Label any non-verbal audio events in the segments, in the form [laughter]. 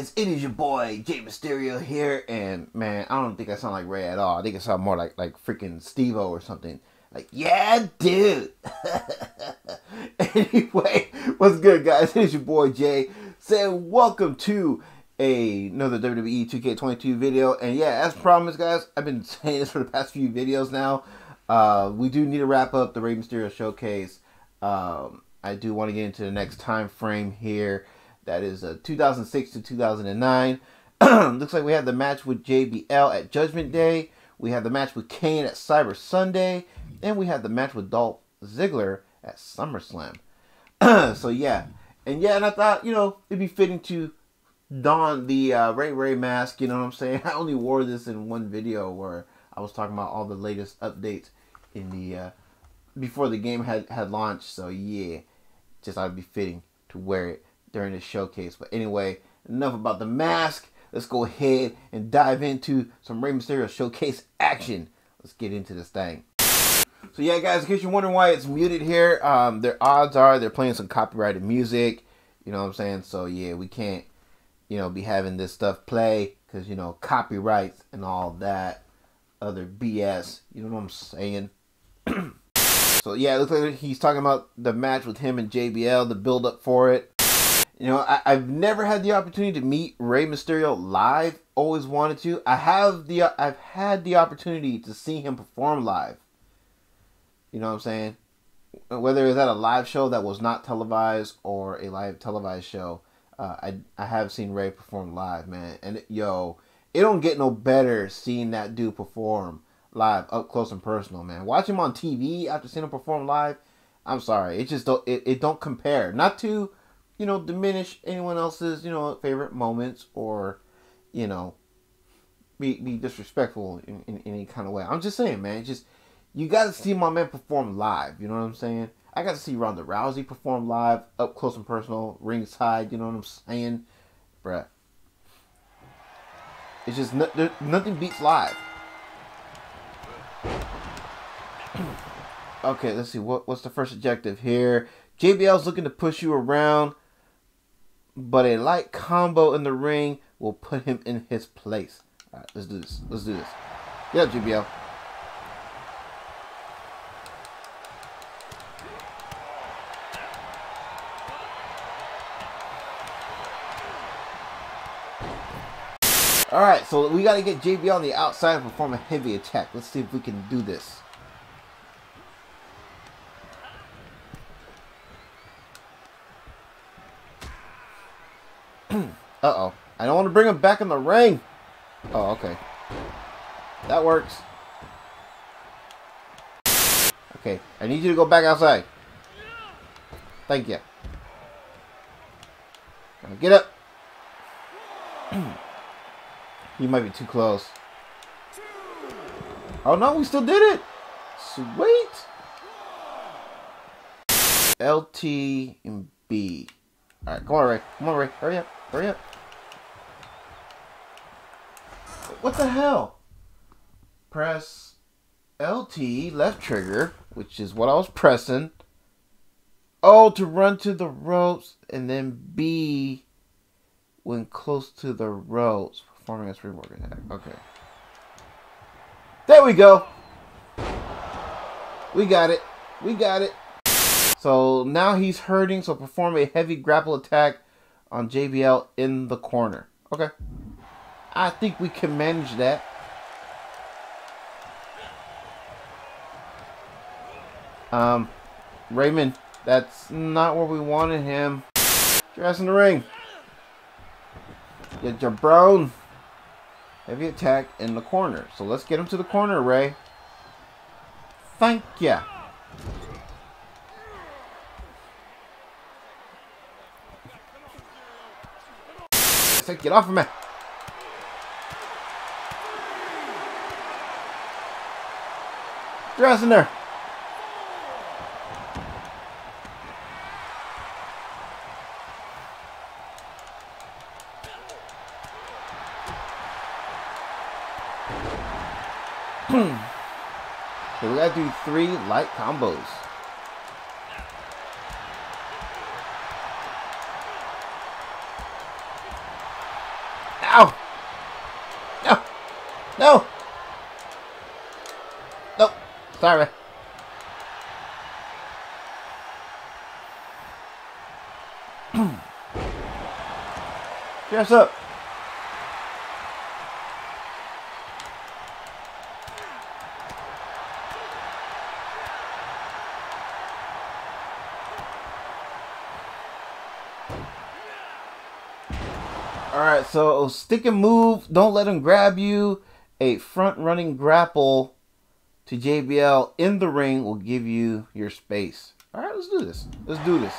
Guys? It is your boy Jay Mysterio here, and man, I don't think I sound like Rey at all. I think I sound more like like freaking Stevo or something. Like, yeah, dude. [laughs] anyway, what's good, guys? It is your boy Jay saying welcome to a, another WWE 2K22 video. And yeah, as promised, guys, I've been [laughs] saying this for the past few videos now. Uh, we do need to wrap up the Rey Mysterio showcase. Um, I do want to get into the next time frame here. That is uh, 2006 to 2009. [clears throat] Looks like we had the match with JBL at Judgment Day. We had the match with Kane at Cyber Sunday. And we had the match with Dolph Ziggler at SummerSlam. [clears throat] so yeah. And yeah, and I thought, you know, it'd be fitting to don the uh, Rey Rey mask. You know what I'm saying? [laughs] I only wore this in one video where I was talking about all the latest updates in the uh, before the game had had launched. So yeah, just I'd be fitting to wear it during the showcase. But anyway, enough about the mask. Let's go ahead and dive into some Rey Mysterio showcase action. Let's get into this thing. So yeah, guys, in case you're wondering why it's muted here, um, their odds are they're playing some copyrighted music. You know what I'm saying? So yeah, we can't, you know, be having this stuff play because you know copyrights and all that other BS. You know what I'm saying? [clears throat] so yeah, it looks like he's talking about the match with him and JBL, the build up for it. You know, I, have never had the opportunity to meet Rey Mysterio live. Always wanted to. I have the I've had the opportunity to see him perform live. You know what I'm saying? Whether it's at a live show that was not televised or a live televised show, uh, I I have seen Rey perform live, man. And yo, it don't get no better seeing that dude perform live up close and personal, man. Watch him on TV after seeing him perform live. I'm sorry, it just don't it, it don't compare. Not to you know, diminish anyone else's, you know, favorite moments or, you know, be, be disrespectful in, in, in any kind of way. I'm just saying, man, just, you got to see my man perform live. You know what I'm saying? I got to see Ronda Rousey perform live, up close and personal, ringside. You know what I'm saying? Bruh. It's just, no, there, nothing beats live. [clears throat] okay, let's see. What, what's the first objective here? JBL's looking to push you around but a light combo in the ring will put him in his place. All right, let's do this. Let's do this. Yeah, JBL. All right, so we got to get JBL on the outside and perform a heavy attack. Let's see if we can do this. Uh-oh. I don't want to bring him back in the ring. Oh, okay. That works. Okay, I need you to go back outside. Thank you. Now get up. [clears throat] you might be too close. Oh no, we still did it. Sweet. LT and B. Alright, come on, Rey. Come on, Rey. Hurry up. Hurry up. What the hell? Press LT, left trigger, which is what I was pressing. Oh, to run to the ropes, and then B when close to the ropes, performing a springboard attack. Okay. There we go. We got it. We got it. So now he's hurting, so perform a heavy grapple attack on JBL in the corner. Okay. I think we can manage that. Um, Raymond, that's not where we wanted him. Dress in the ring. Get your brown. Heavy attack in the corner. So let's get him to the corner, Rey. Thank ya. Get off of me. Dress in there. Hmm. so we gotta do three light combos. Ow! No! No! Sorry. [clears throat] Yes up. Alright, so stick and move. Don't let him grab you. A front running grapple to JBL in the ring will give you your space. Alright, let's do this. Let's do this.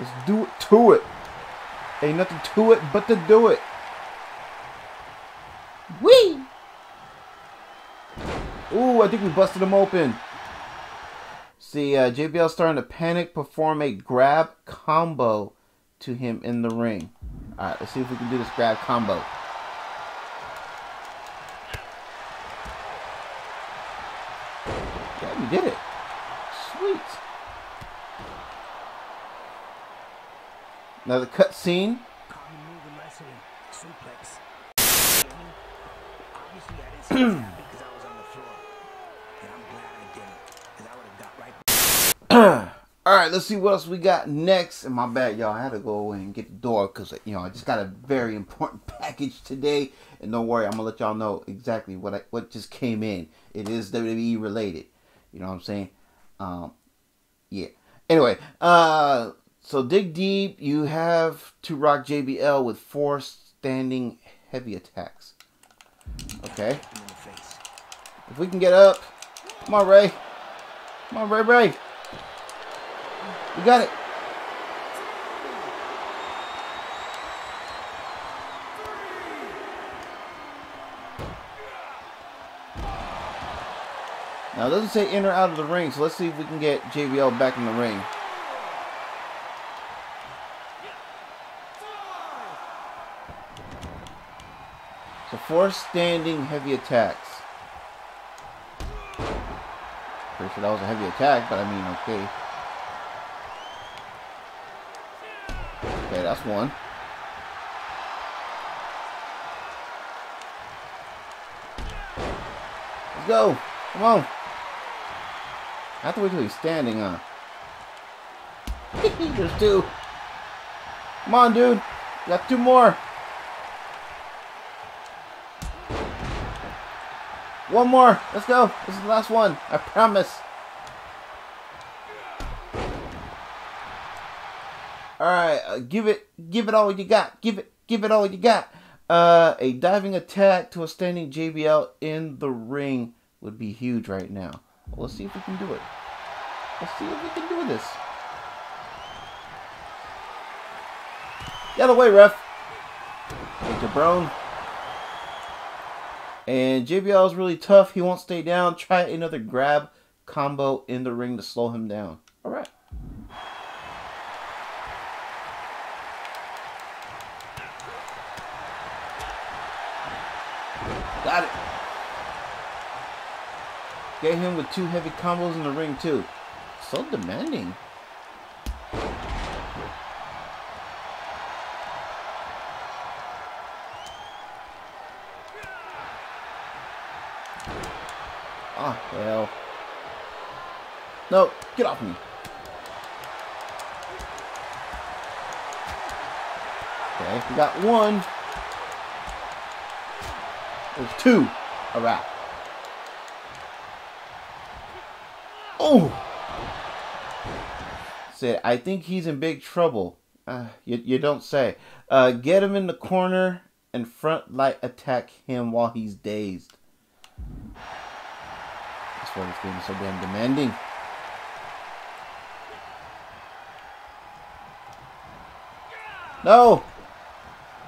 Let's do it to it. Ain't nothing to it but to do it. Whee! Ooh, I think we busted him open. See, uh, JBL starting to panic, perform a grab combo to him in the ring. Alright, let's see if we can do this grab combo. Yeah, we did it. Sweet. Now the cutscene. [clears throat] All right, let's see what else we got next. And my bad, y'all. I had to go and get the door because you know I just got a very important [laughs] package today. And don't worry, I'm gonna let y'all know exactly what I, what just came in. It is WWE related. You know what I'm saying? Um, yeah. Anyway, uh, so dig deep. You have to rock JBL with four standing heavy attacks. Okay. If we can get up, come on, Rey. Come on, Rey, Rey. We got it. Now, it doesn't say in or out of the ring, so let's see if we can get JBL back in the ring. So, four standing heavy attacks. Pretty sure that was a heavy attack, but I mean, okay. Okay, that's one. Let's go. Come on. I have to wait till he's standing, huh? [laughs] There's two. Come on, dude. You got two more. One more. Let's go. This is the last one. I promise. All right, uh, give it, give it all you got. Give it, give it all you got. Uh, a diving attack to a standing JBL in the ring would be huge right now. Well, let's see if we can do it. Let's see if we can do this. Get way, ref. Hey, Jabrone. And JBL is really tough. He won't stay down. Try another grab combo in the ring to slow him down. All right. Got it. Get him with two heavy combos in the ring, too. So demanding. Ah, oh, hell. No, get off me. Okay, we got one. There's two. A wrap. Oh! Said, I think he's in big trouble. Uh, you, you don't say. Uh, get him in the corner and front light attack him while he's dazed. That's why he's being so damn demanding. No!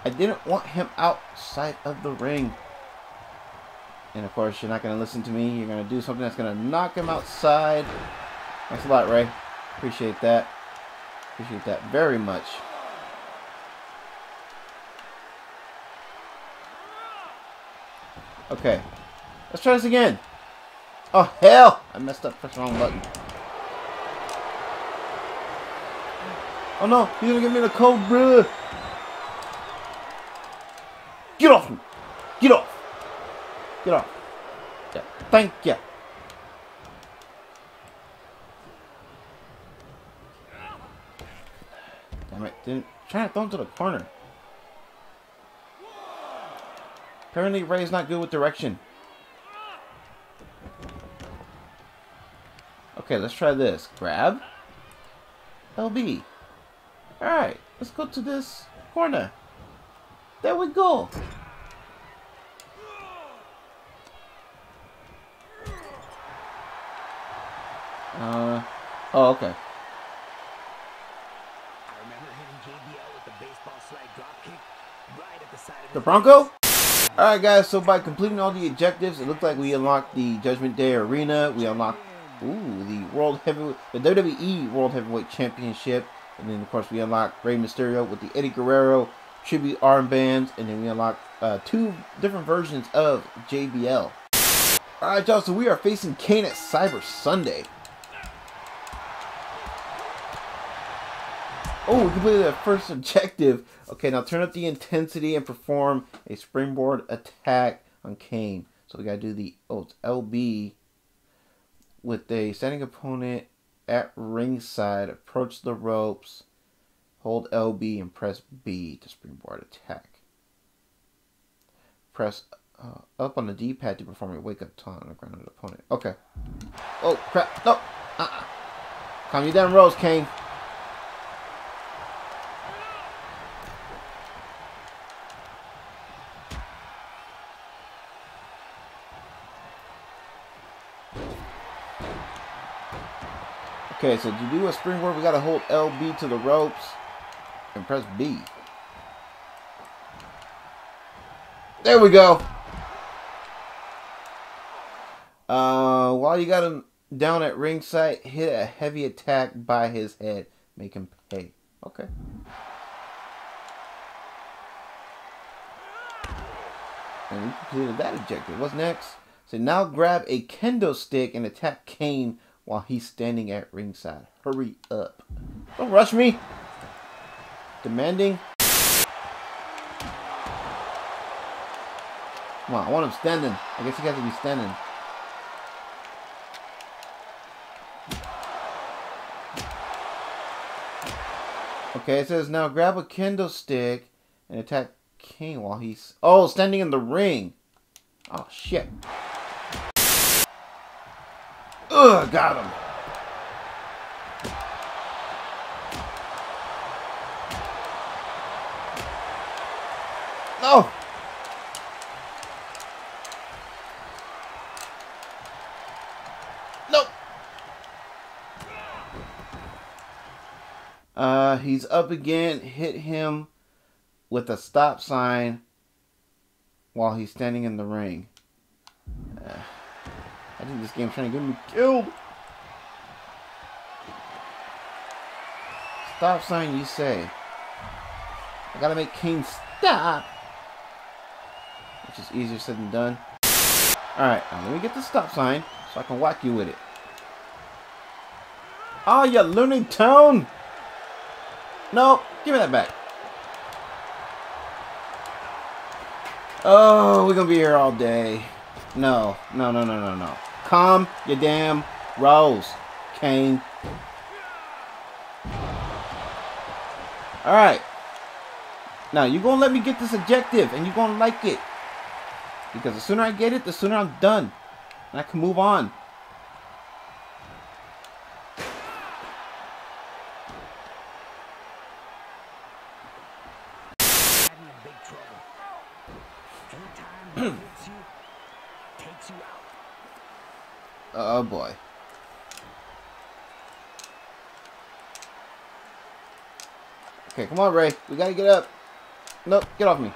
I didn't want him outside of the ring. And of course, you're not going to listen to me. You're going to do something that's going to knock him outside. Thanks a lot, Rey. Appreciate that. Appreciate that very much. Okay. Let's try this again. Oh, hell! I messed up. Press the wrong button. Oh, no. He's going to give me the code, bruh. Get off me! Get off! Get off. Yeah. Thank you. Damn it. Didn't try to throw him to the corner. Apparently Rey's not good with direction. Okay, let's try this. Grab. LB. Alright, let's go to this corner. There we go. Oh, okay. The Bronco? Alright guys, so by completing all the objectives, it looks like we unlocked the Judgment Day Arena. We unlocked, ooh, the World Heavyweight, the WWE World Heavyweight Championship. And then, of course, we unlocked Rey Mysterio with the Eddie Guerrero tribute armbands. And then we unlocked uh, two different versions of JBL. Alright, y'all, so we are facing Kane at Cyber Sunday. Oh, we completed that first objective. Okay, now turn up the intensity and perform a springboard attack on Kane. So we gotta do the, oh, it's LB with a standing opponent at ringside. Approach the ropes, hold LB and press B to springboard attack. Press uh, up on the D-pad to perform a wake-up taunt on the grounded opponent. Okay. Oh, crap. No. Uh-uh. Calm you down, Rose, Kane. Okay, so to do a springboard, we gotta hold LB to the ropes and press B. There we go. Uh, while you got him down at ringside, hit a heavy attack by his head. Make him pay. Okay. And we completed that objective. What's next? So now grab a kendo stick and attack Kane while he's standing at ringside. Hurry up. Don't rush me. Demanding. Come on, I want him standing. I guess he has to be standing. Okay, it says now grab a kendo stick and attack King while he's... Oh, standing in the ring. Oh, shit. Ugh, got him. No. Nope. Uh, he's up again. Hit him with a stop sign while he's standing in the ring. I think this game's trying to get me killed. Stop sign, you say. I gotta make Kane stop. Which is easier said than done. Alright, now let me get the stop sign so I can whack you with it. Oh, you Looney Tune! No, give me that back. Oh, we're gonna be here all day. No, no, no, no, no, no. Calm your damn rolls, Kane. Alright. Now, you're going to let me get this objective, and you're going to like it. Because the sooner I get it, the sooner I'm done. And I can move on. Oh boy. Okay, come on, Rey. We gotta get up. Nope, get off me.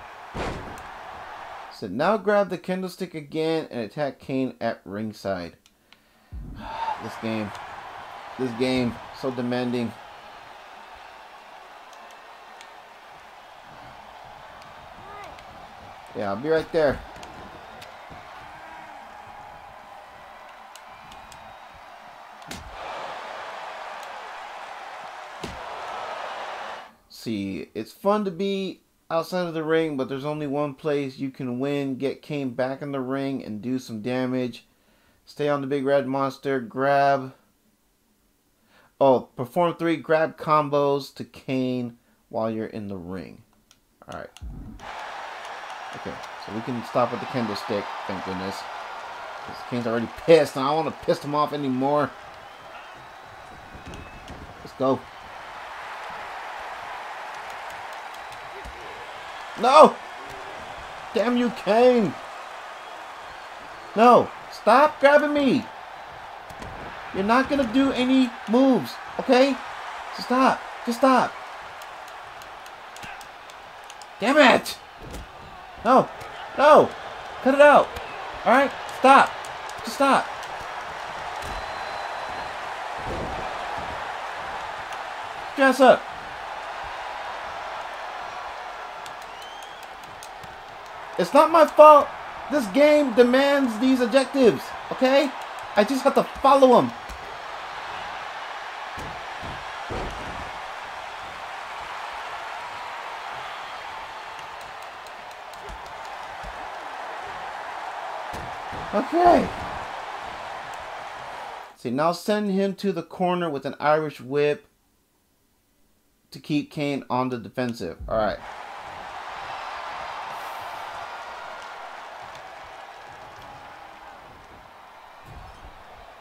So now grab the candlestick again and attack Kane at ringside. [sighs] this game. This game. So demanding. Yeah, I'll be right there. see, it's fun to be outside of the ring, but there's only one place you can win. Get Kane back in the ring and do some damage. Stay on the big red monster. Grab. Oh, perform three grab combos to Kane while you're in the ring. Alright. Okay, so we can stop with the candlestick, thank goodness. Because Kane's already pissed, and I don't want to piss him off anymore. Let's go. No! Damn you, Kane! No! Stop grabbing me! You're not gonna do any moves, okay? So stop. Just stop. Damn it! No! No! Cut it out! Alright? Stop! Just stop! Dress up! It's not my fault. This game demands these objectives, okay? I just have to follow them. Okay. See, now send him to the corner with an Irish whip to keep Kane on the defensive. All right.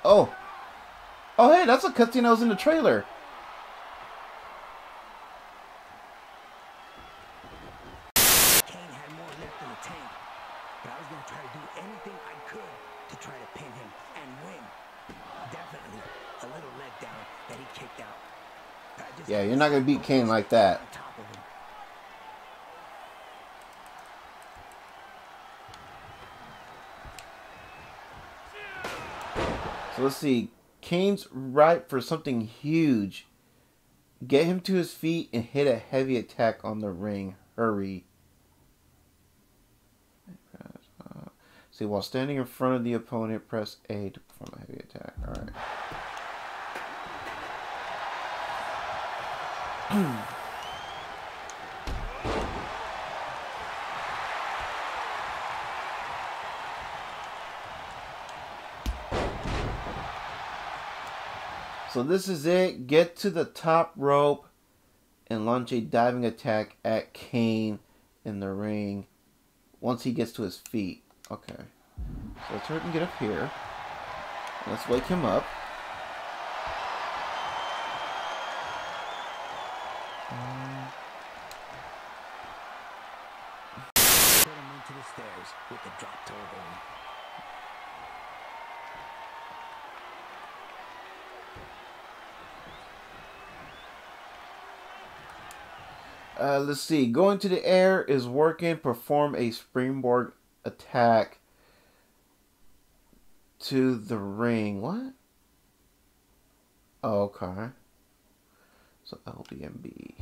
Oh. Oh, hey, that's a cutscene that was in the trailer. Kane had more left in the tank, but I was going to try to do anything I could to try to pin him and win. Definitely a little letdown that he kicked out. But I just Yeah, you're not going to beat Kane like that. on top of him. So let's see. Kane's ripe for something huge. Get him to his feet and hit a heavy attack on the ring. Hurry. See, while standing in front of the opponent, press A to perform a heavy attack. Alright. [clears throat] So this is it. Get to the top rope and launch a diving attack at Kane in the ring once he gets to his feet. Okay. So let's hurry and get up here. Let's wake him up. Put him into the stairs with the drop toe Uh, let's see. Going to the air is working. Perform a springboard attack to the ring. What? Oh, okay. So LBMB.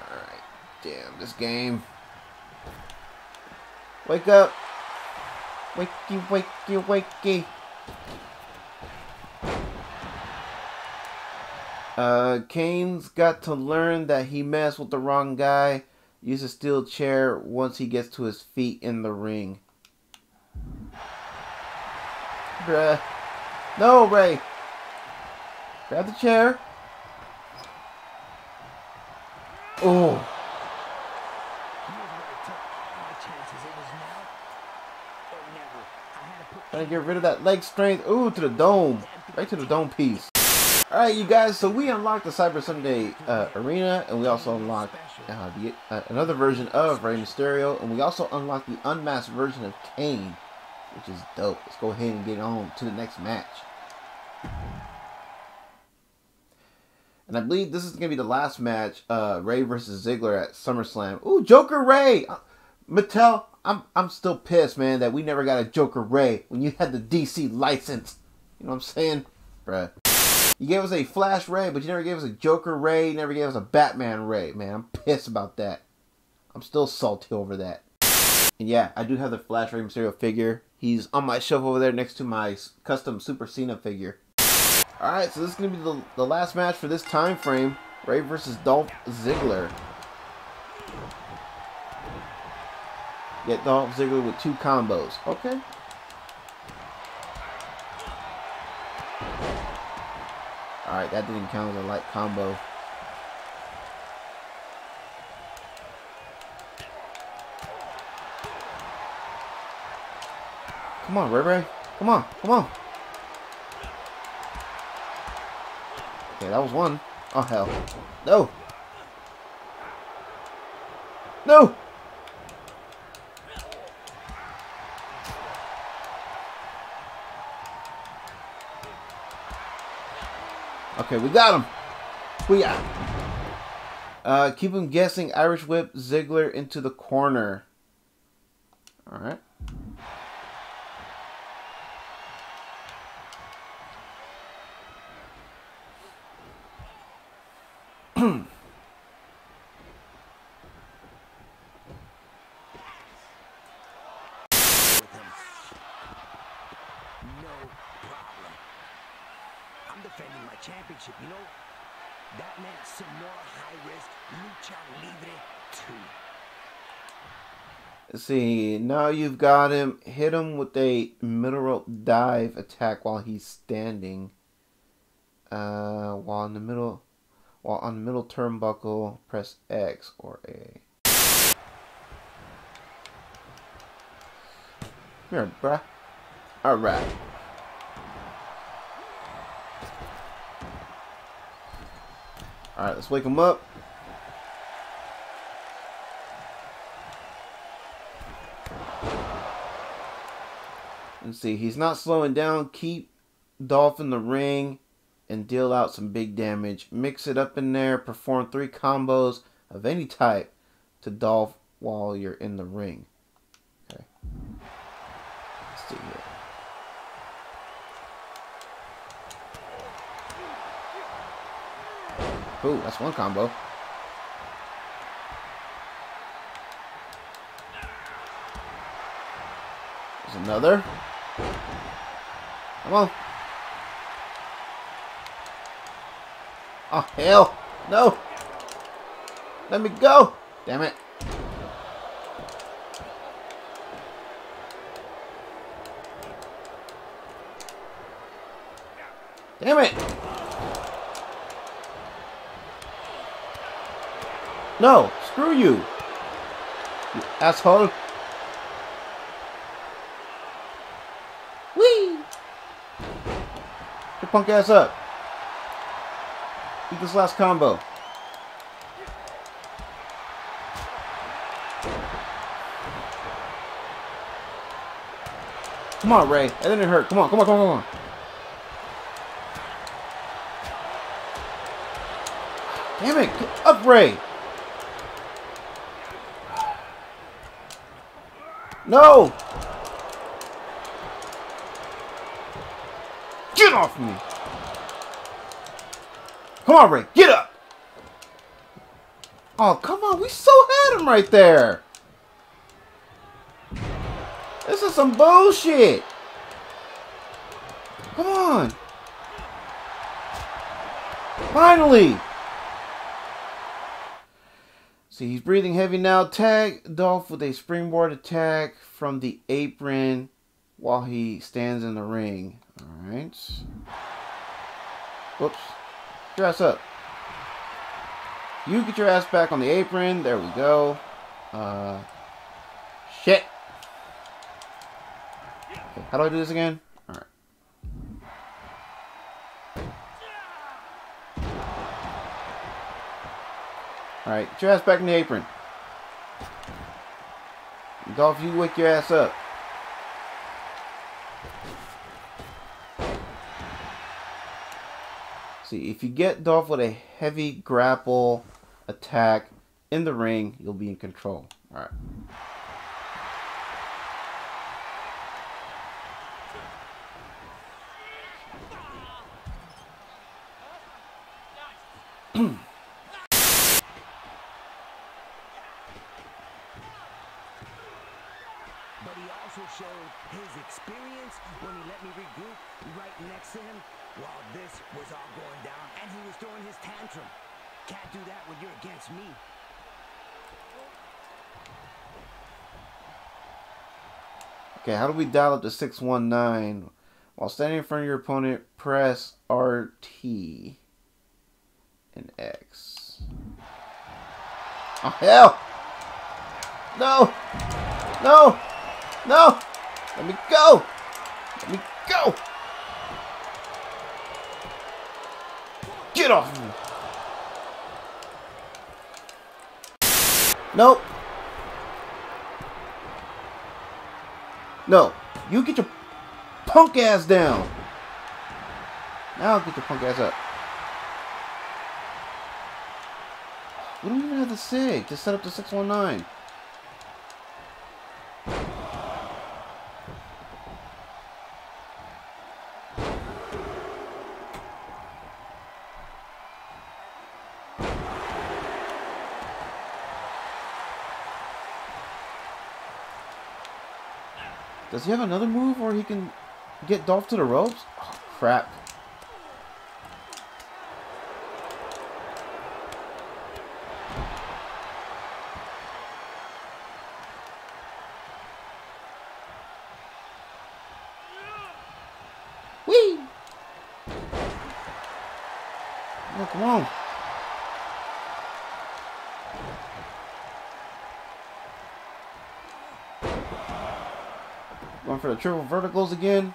Alright. Damn, this game. Wake up. Wakey, wakey, wakey. Uh, Kane's got to learn that he messed with the wrong guy. Use a steel chair once he gets to his feet in the ring. Bruh. No, Rey. Grab the chair. Oh. Here's what I took my chances. It was now or never. I had to put Trying to get rid of that leg strength. Ooh, to the dome. Right to the dome piece. Alright, you guys, so we unlocked the Cyber Sunday uh, arena, and we also unlocked uh, the, uh, another version of Rey Mysterio, and we also unlocked the unmasked version of Kane, which is dope. Let's go ahead and get on to the next match. And I believe this is going to be the last match, uh, Rey versus Ziggler at SummerSlam. Ooh, Joker Rey! Uh, Mattel, I'm, I'm still pissed, man, that we never got a Joker Rey when you had the DC license. You know what I'm saying? Bruh. You gave us a Flash Rey, but you never gave us a Joker Rey. You never gave us a Batman Rey. Man, I'm pissed about that. I'm still salty over that. And yeah, I do have the Flash Rey Mysterio figure. He's on my shelf over there next to my custom Super Cena figure. Alright, so this is going to be the, the last match for this time frame. Rey versus Dolph Ziggler. Get Dolph Ziggler with two combos. Okay. Alright, that didn't count as a light combo. Come on, Rey Rey. Come on, come on. Okay, that was one. Oh, hell. No. No! Okay, we got him. We got him. Uh, keep him guessing. Irish whip Ziggler into the corner. All right. with him. No problem. I'm defending my championship, you know? That meant some more high-risk lucha libre too. Let's see. Now you've got him. Hit him with a middle rope dive attack while he's standing. Uh, while in the middle, while on the middle turnbuckle, press X or A. Here, bruh. All right. All right, let's wake him up. Let's see. He's not slowing down. Keep Dolph in the ring and deal out some big damage. Mix it up in there. Perform three combos of any type to Dolph while you're in the ring. Okay. Let's see here. Ooh, that's one combo. There's another. Come on. Oh, hell. No. Let me go. Damn it. Damn it. No. Screw you. You asshole. Whee! Your punk ass up. Beat this last combo. Come on, Rey. That didn't hurt. Come on, come on, come on, come on. Damn it. Get up, Rey. No! Get off me! Come on, Rey, get up! Oh, come on, we so had him right there! This is some bullshit! Come on! Finally! See, he's breathing heavy now. Tag Dolph with a springboard attack from the apron while he stands in the ring. Alright. Whoops. Ass up. You get your ass back on the apron. There we go. Uh, shit. Okay, how do I do this again? Alright. Alright, get your ass back in the apron. Dolph, you wake your ass up. See, if you get Dolph with a heavy grapple attack in the ring, you'll be in control. Alright. But he also showed his experience when he let me regroup right next to him while this was all going down and he was throwing his tantrum. Can't do that when you're against me. Okay, how do we dial up to 619? While standing in front of your opponent, press RT and X. Oh, hell! No! No! No! Let me go! Let me go! Get off me! Nope. No. You get your punk ass down. Now get your punk ass up. We don't even have to SIG to set up the 619. Does he have another move where he can get Dolph to the ropes? Oh, crap. Whee! Oh, come on. Going for triple verticals again.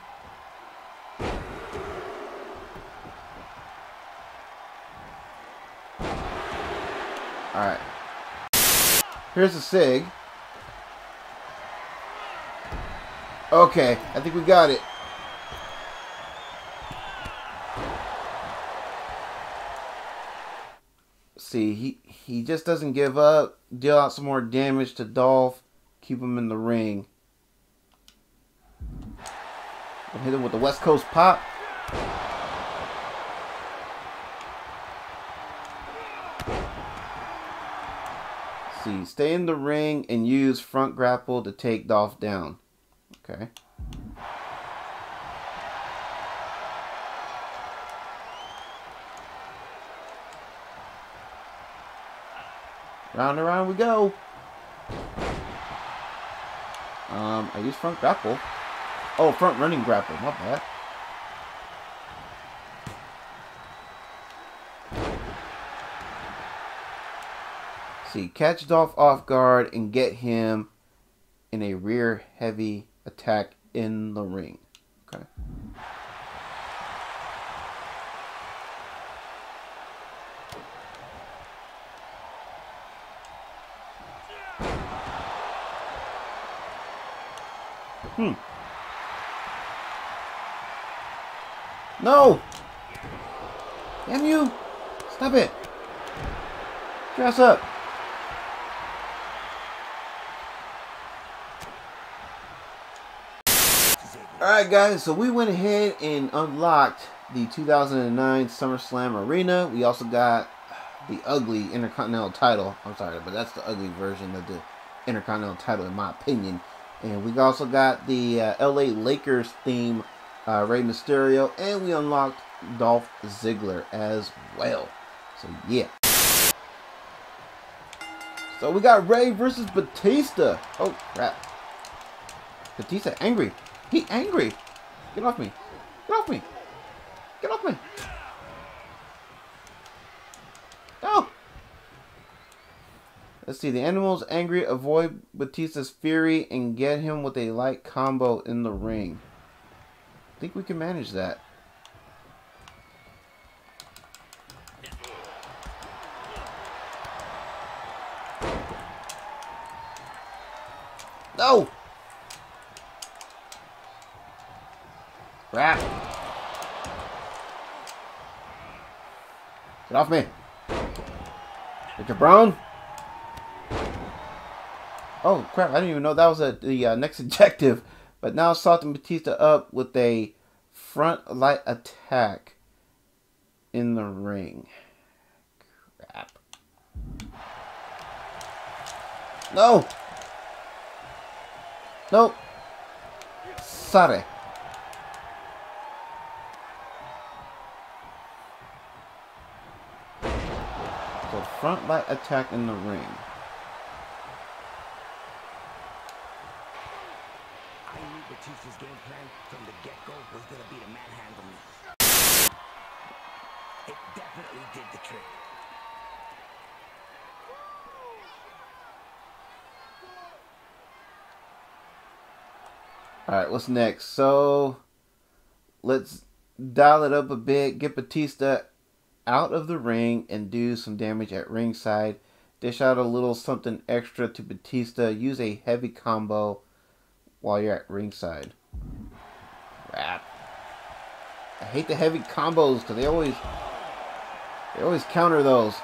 Alright. Here's the SIG. Okay, I think we got it. See, he, he just doesn't give up. Deal out some more damage to Dolph. Keep him in the ring. And hit him with the West Coast pop. See, stay in the ring and use front grapple to take Dolph down. Okay. Round and round we go. Um, I use front grapple. Oh, front running grapple. Not bad. See, catch Dolph off guard and get him in a rear heavy attack in the ring. Okay. Hmm. No! Damn you! Stop it! Dress up! Alright guys, so we went ahead and unlocked the 2009 SummerSlam Arena. We also got the ugly Intercontinental title. I'm sorry, but that's the ugly version of the Intercontinental title in my opinion. And we also got the uh, LA Lakers theme, uh, Rey Mysterio, and we unlocked Dolph Ziggler as well. So yeah. So we got Rey versus Batista. Oh crap. Batista angry. He angry. Get off me. Get off me. Get off me. No. Let's see. The animal's angry. Avoid Batista's fury and get him with a light combo in the ring. I think we can manage that. No! Crap! Get off me! Your brown! Oh crap! I didn't even know that was a, the uh, next [laughs] objective. But now Salton Batista up with a front light attack in the ring. Crap! No! Nope. Sorry. So front light attack in the ring. I need Batista's game plan from the get-go was going to be to manhandle me. It definitely did the trick. All right, what's next? So let's dial it up a bit. Get Batista out of the ring and do some damage at ringside. Dish out a little something extra to Batista. Use a heavy combo while you're at ringside. I hate the heavy combos because they always they always counter those.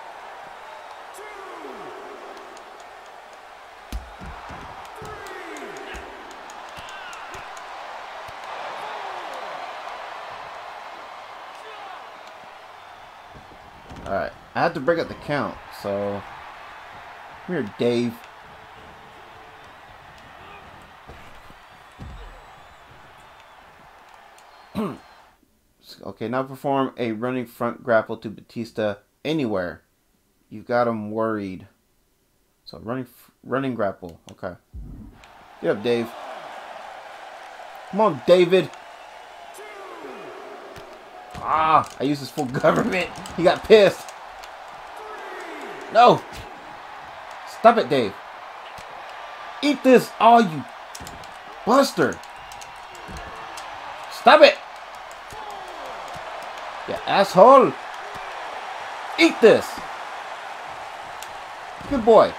Alright, I have to break up the count, so... Come here, Dave. Okay, now perform a running front grapple to Batista anywhere. You've got him worried. So running running grapple. Okay. Get up, Dave. Come on, David. Ah, I used his full [laughs] government. He got pissed. No. Stop it, Dave. Eat this, all you buster. Stop it. You asshole. Eat this. Good boy.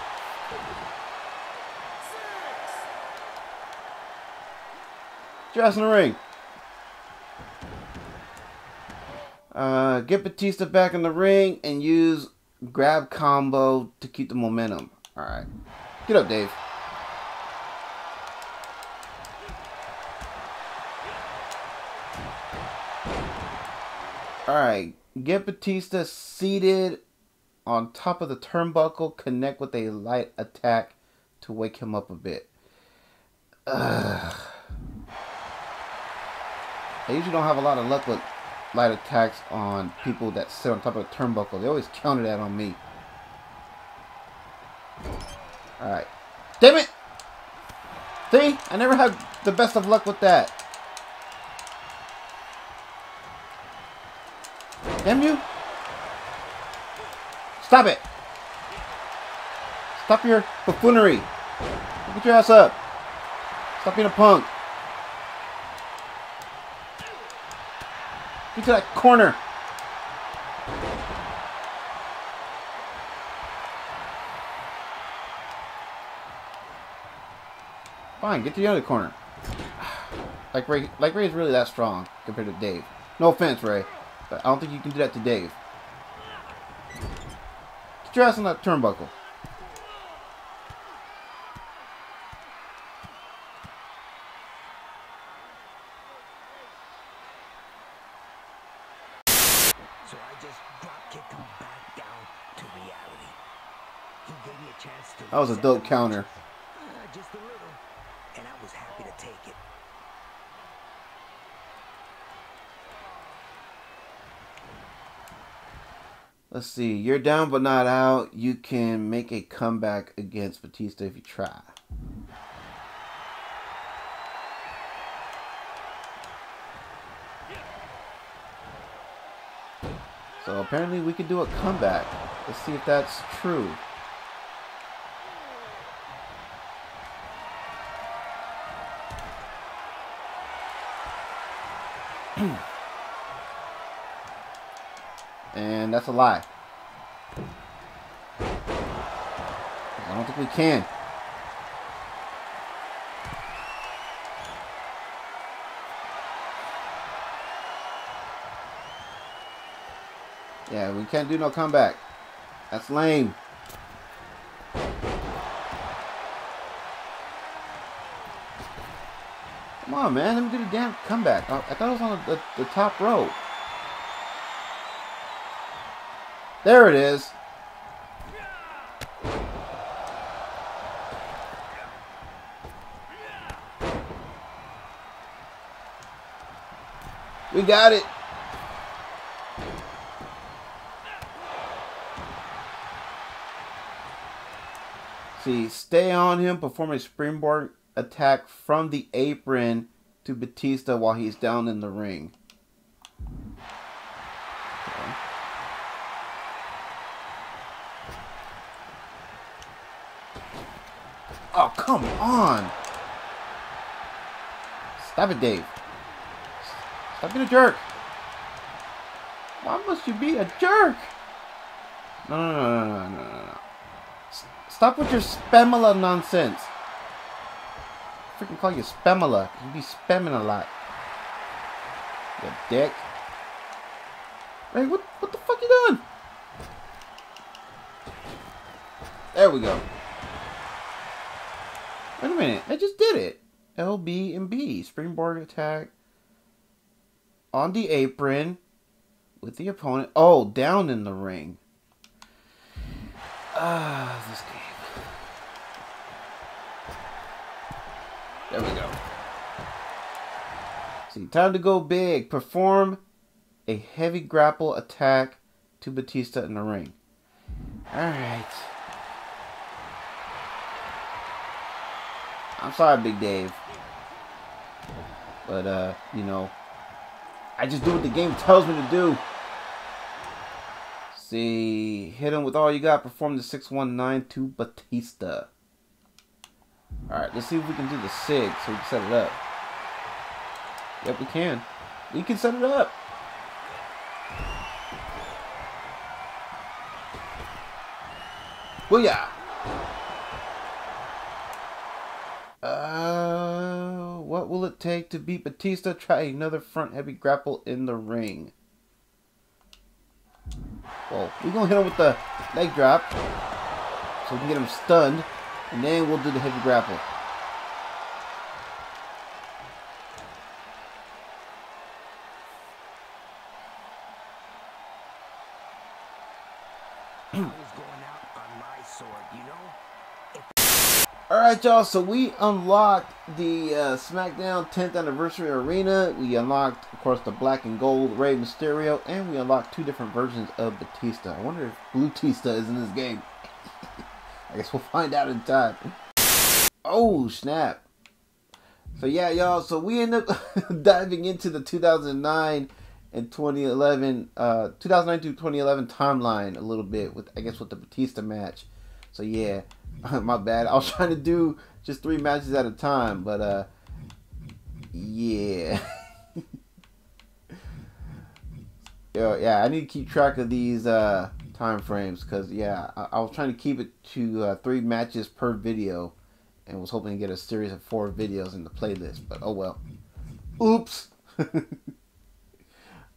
Ass in the ring. Uh, get Batista back in the ring and use grab combo to keep the momentum. Alright. Get up, Dave. Alright. Get Batista seated on top of the turnbuckle. Connect with a light attack to wake him up a bit. Ugh. I usually don't have a lot of luck with light attacks on people that sit on top of a turnbuckle. They always counter that on me. Alright. Damn it! See? I never had the best of luck with that. Damn you! Stop it! Stop your buffoonery! Get your ass up! Stop being a punk! Get to that corner. Fine, get to the other corner. [sighs] Like Rey, like Rey's really that strong compared to Dave. No offense, Rey, but I don't think you can do that to Dave. Get your ass on that turnbuckle. So I just drop kicked him back down to reality. He gave me a chance to. That was a dope counter. match. Uh, just a little, and I was happy to take it. Let's see. You're down but not out. You can make a comeback against Batista if you try. So apparently we can do a comeback. Let's see if that's true. [clears throat] And that's a lie. I don't think we can. Yeah, we can't do no comeback. That's lame. Come on, man. Let me do the damn comeback. I I thought it was on the, the, the top row. There it is. Got it. See, stay on him, perform a springboard attack from the apron, to Batista while he's down in the ring. Oh, come on. Stop it, Dave. Stop being a jerk. Why must you be a jerk? No, no, no, no, no, no, no. Stop with your spamula nonsense. I freaking call you spamula. You be spamming a lot. You dick. Hey, what, what the fuck you doing? There we go. Wait a minute. I just did it. L, B, and B. Springboard attack. On the apron. With the opponent. Oh, down in the ring. Ah, this game. There we go. See, time to go big. Perform a heavy grapple attack to Batista in the ring. Alright. I'm sorry, Big Dave. But, uh, you know, I just do what the game tells me to do. See, hit him with all you got. Perform the 619 to Batista. Alright, let's see if we can do the SIG so we can set it up. Yep, we can. We can set it up. Booyah! Uh, what will it take to beat Batista? Try another front heavy grapple in the ring. Well, we're going to hit him with the leg drop so we can get him stunned. And then we'll do the heavy grapple. Alright, y'all, so we unlocked the uh, SmackDown 10th Anniversary Arena. We unlocked, of course, the black and gold Rey Mysterio, and we unlocked two different versions of Batista. I wonder if Blue Tista is in this game. [laughs] I guess we'll find out in time. Oh, snap. So, yeah, y'all, so we end up [laughs] diving into the 2009 and 2011, uh, 2009 to 2011 timeline a little bit, with I guess, with the Batista match. So, yeah. [laughs] my bad. I was trying to do just three matches at a time, but uh, yeah. [laughs] Yo, yeah, I need to keep track of these uh time frames because yeah, I, I, was trying to keep it to uh, three matches per video, and was hoping to get a series of four videos in the playlist. But oh well. Oops.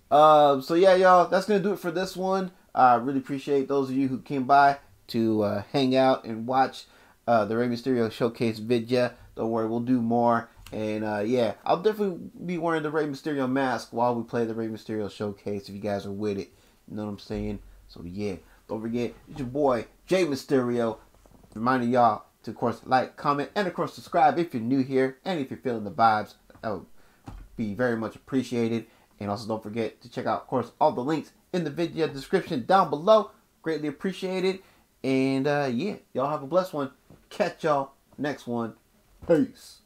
uh, [laughs] so yeah, y'all, that's gonna do it for this one. I really appreciate those of you who came by to uh, hang out and watch uh, the Rey Mysterio Showcase video. Don't worry, we'll do more. And uh, yeah, I'll definitely be wearing the Rey Mysterio mask while we play the Rey Mysterio Showcase if you guys are with it. You know what I'm saying? So yeah, don't forget, it's your boy Jay Mysterio. Reminding y'all to, of course, like, comment, and of course, subscribe if you're new here and if you're feeling the vibes. That would be very much appreciated. And also, don't forget to check out, of course, all the links in the video description down below. Greatly appreciated. And uh, yeah, y'all have a blessed one. Catch y'all next one. Peace.